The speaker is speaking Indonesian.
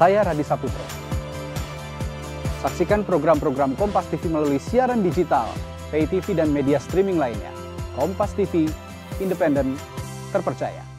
Saya Radi Saputro. Saksikan program-program Kompas TV melalui siaran digital, pay TV dan media streaming lainnya. Kompas TV, independen, terpercaya.